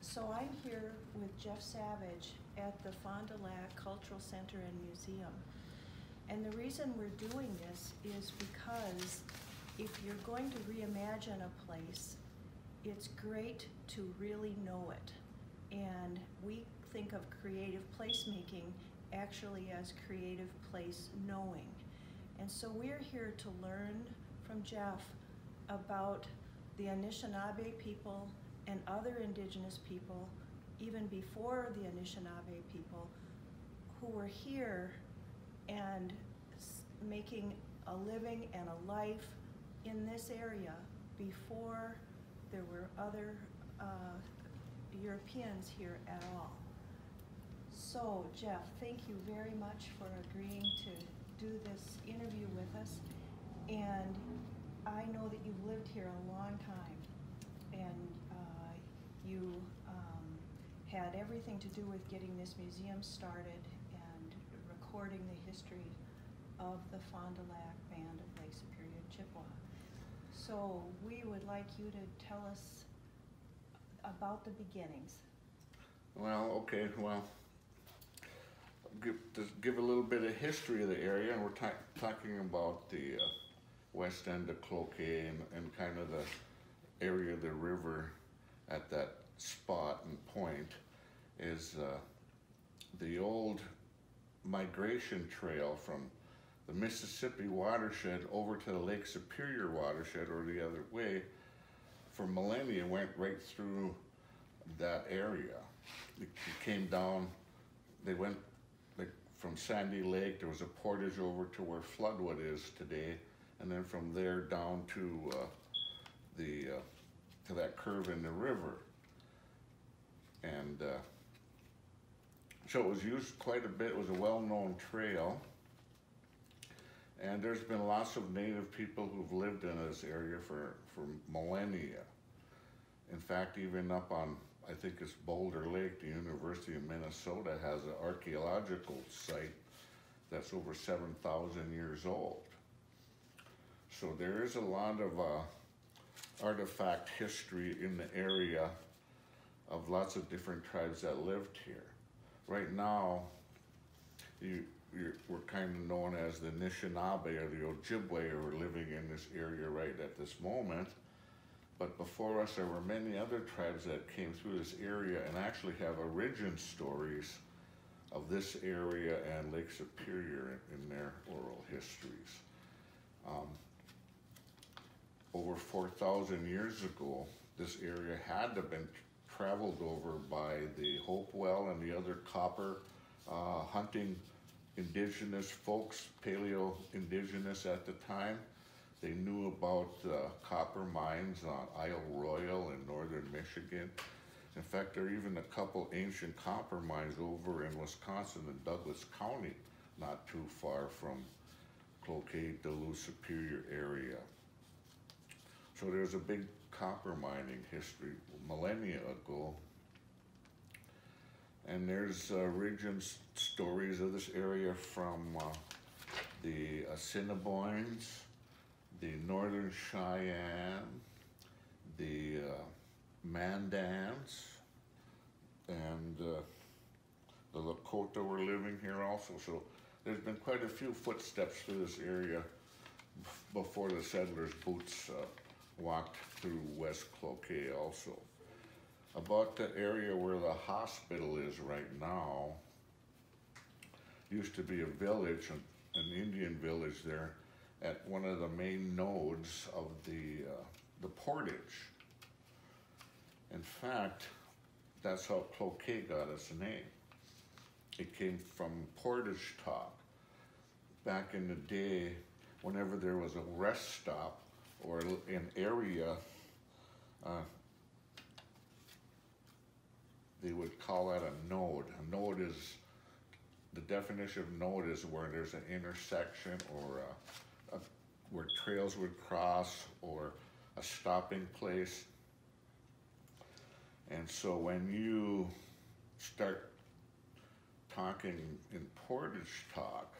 So I'm here with Jeff Savage at the Fond du Lac Cultural Center and Museum. And the reason we're doing this is because if you're going to reimagine a place, it's great to really know it. And we think of creative placemaking actually as creative place knowing. And so we're here to learn from Jeff about the Anishinaabe people and other indigenous people, even before the Anishinaabe people, who were here and making a living and a life in this area before there were other uh, Europeans here at all. So Jeff, thank you very much for agreeing to do this interview with us. And I know that you've lived here a long time and you um, had everything to do with getting this museum started and recording the history of the Fond du Lac Band of Lake Superior Chippewa. So we would like you to tell us about the beginnings. Well, okay, well, give, just give a little bit of history of the area, and we're ta- talking about the uh, west end of Cloquet and, and kind of the area of the river at that spot and point is uh, the old migration trail from the Mississippi watershed over to the Lake Superior watershed or the other way for millennia went right through that area. It came down, they went like from Sandy Lake, there was a portage over to where Floodwood is today, and then from there down to uh, the uh, to that curve in the river. And uh, so it was used quite a bit. It was a well-known trail. And there's been lots of native people who've lived in this area for, for millennia. In fact, even up on, I think it's Boulder Lake, the University of Minnesota has an archaeological site that's over 7,000 years old. So there is a lot of uh, artifact history in the area of lots of different tribes that lived here. Right now, you, we're kind of known as the Anishinaabe or the Ojibwe who are living in this area right at this moment. But before us, there were many other tribes that came through this area and actually have origin stories of this area and Lake Superior in, in their oral histories. Um, 4,000 years ago, this area had to have been traveled over by the Hopewell and the other copper uh, hunting indigenous folks, paleo indigenous at the time. They knew about uh, copper mines on Isle Royale in northern Michigan. In fact, there are even a couple ancient copper mines over in Wisconsin in Douglas County, not too far from Cloquet, Duluth, Superior area. So there's a big copper mining history millennia ago. And there's uh, regions, stories of this area from uh, the Assiniboines, the Northern Cheyenne, the uh, Mandans, and uh, the Lakota were living here also. So there's been quite a few footsteps through this area before the settlers' boots walked through West Cloquet also. About the area where the hospital is right now, used to be a village, an, an Indian village there, at one of the main nodes of the uh, the portage. In fact, that's how Cloquet got its name. It came from portage talk. Back in the day, whenever there was a rest stop or an area, uh, they would call that a node. A node is, the definition of node is where there's an intersection or a, a, where trails would cross or a stopping place. And so when you start talking in portage talk,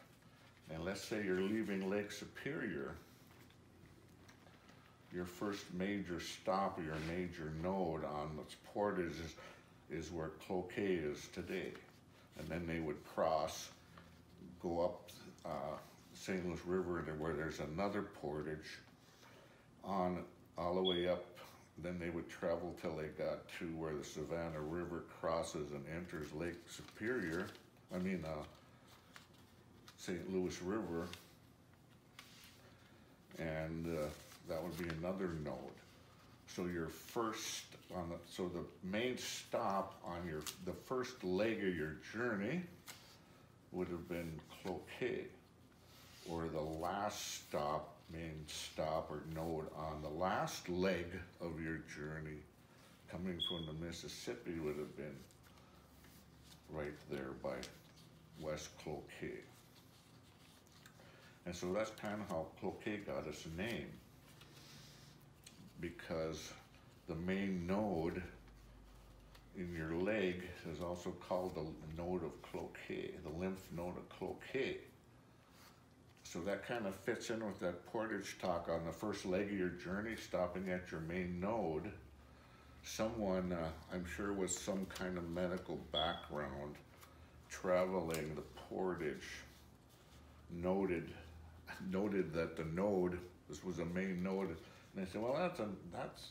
and let's say you're leaving Lake Superior, your first major stop or your major node on this portage is is where Cloquet is today. And then they would cross, go up uh, St. Louis River to where there's another portage on all the way up. Then they would travel till they got to where the Savannah River crosses and enters Lake Superior. I mean, uh, St. Louis River. And uh, that would be another node. So your first on the so the main stop on your the first leg of your journey would have been Cloquet, or the last stop, main stop or node on the last leg of your journey, coming from the Mississippi, would have been right there by West Cloquet. And so that's kind of how Cloquet got its name because the main node in your leg is also called the node of Cloquet, the lymph node of Cloquet. So that kind of fits in with that portage talk on the first leg of your journey, stopping at your main node. Someone, uh, I'm sure with some kind of medical background, traveling the portage, noted noted that the node, this was a main node, and they said, well, that's a, that's,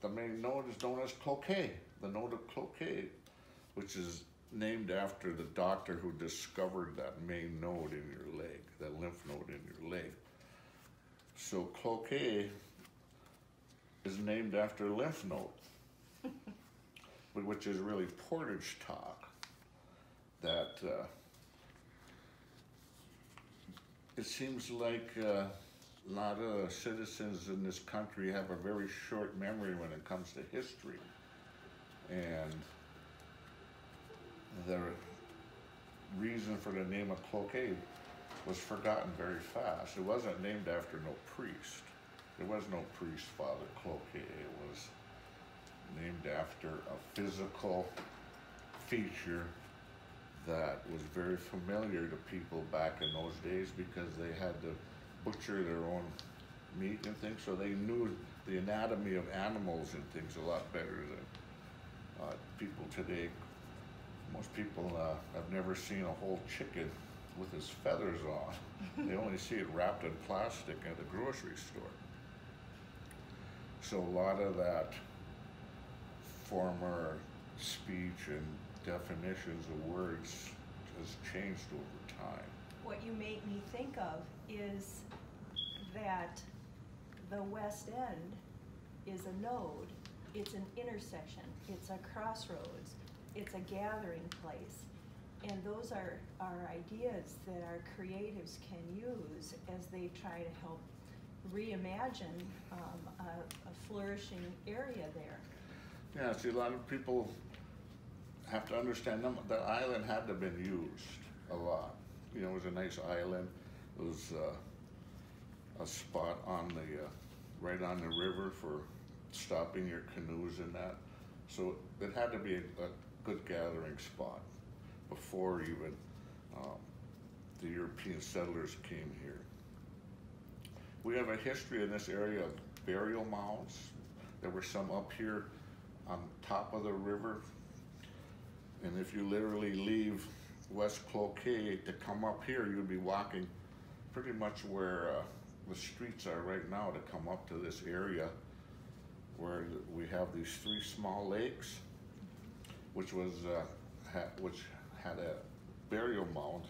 the main node is known as Cloquet, the node of Cloquet, which is named after the doctor who discovered that main node in your leg, that lymph node in your leg. So Cloquet is named after lymph node, which is really portage talk that uh, it seems like uh, a lot of citizens in this country have a very short memory when it comes to history. And the reason for the name of Cloquet was forgotten very fast. It wasn't named after no priest. There was no priest, Father Cloquet. It was named after a physical feature that was very familiar to people back in those days because they had to butcher their own meat and things, so they knew the anatomy of animals and things a lot better than uh, people today. Most people uh, have never seen a whole chicken with its feathers on. they only see it wrapped in plastic at the grocery store. So a lot of that former speech and definitions of words has changed over time. What you made me think of is that the West End is a node, it's an intersection, it's a crossroads, it's a gathering place. And those are, are ideas that our creatives can use as they try to help reimagine um, a, a flourishing area there. Yeah, see, a lot of people have to understand the island had to have been used a lot. You know, it was a nice island. It was uh, a spot on the, uh, right on the river for stopping your canoes and that. So it had to be a, a good gathering spot before even um, the European settlers came here. We have a history in this area of burial mounds. There were some up here on top of the river and if you literally leave West Cloquet to come up here, you'd be walking pretty much where uh, the streets are right now to come up to this area where we have these three small lakes, which was uh, ha which had a burial mound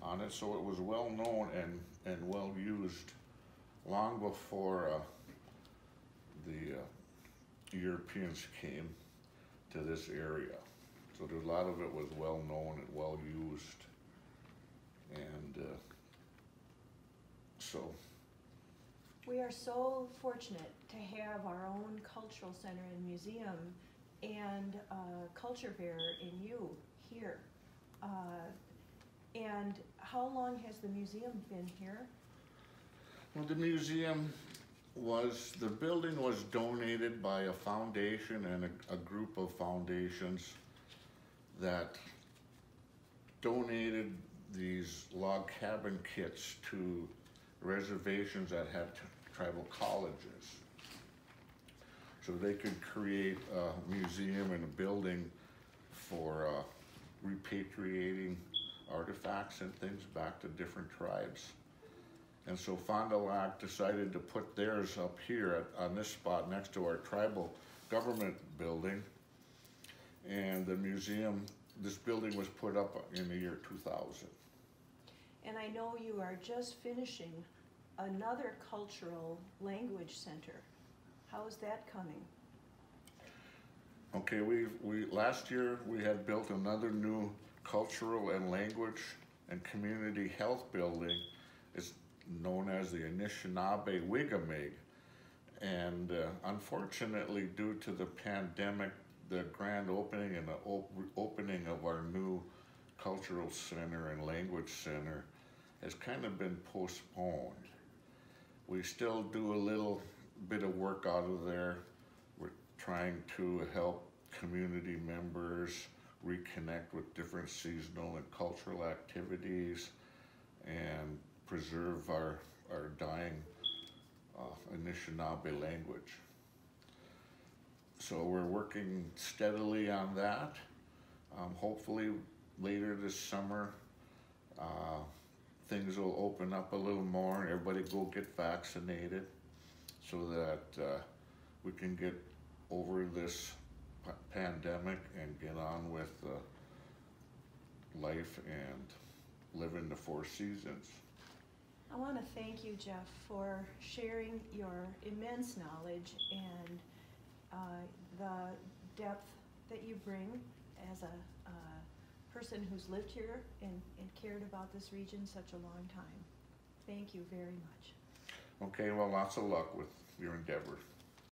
on it, so it was well known and and well used long before uh, the uh, Europeans came to this area. So there's a lot of it was well known and well used. And uh, so. We are so fortunate to have our own cultural center and museum and uh, culture fair in you here. Uh, and how long has the museum been here? Well, the museum was, the building was donated by a foundation and a, a group of foundations that donated these log cabin kits to reservations that had tribal colleges. so they could create a museum and a building for uh, repatriating artifacts and things back to different tribes. And so Fond du Lac decided to put theirs up here at, on this spot next to our tribal government building. And the museum, this building was put up in the year two thousand. And I know you are just finishing another cultural language center. How is that coming? Okay, we, we, last year, we had built another new cultural and language and community health building. It's known as the Anishinaabe Wigamig. And uh, unfortunately, due to the pandemic, the grand opening and the op- opening of our new cultural center and language center has kind of been postponed. We still do a little bit of work out of there. We're trying to help community members reconnect with different seasonal and cultural activities and preserve our, our dying uh, Anishinaabe language. So we're working steadily on that. Um, hopefully later this summer, uh, things will open up a little more and everybody go get vaccinated so that uh, we can get over this pa- pandemic and get on with uh, life and live in the four seasons. I want to thank you, Jeff, for sharing your immense knowledge and uh, the depth that you bring as a uh, person who's lived here and, and cared about this region such a long time. Thank you very much. Okay, well, lots of luck with your endeavor.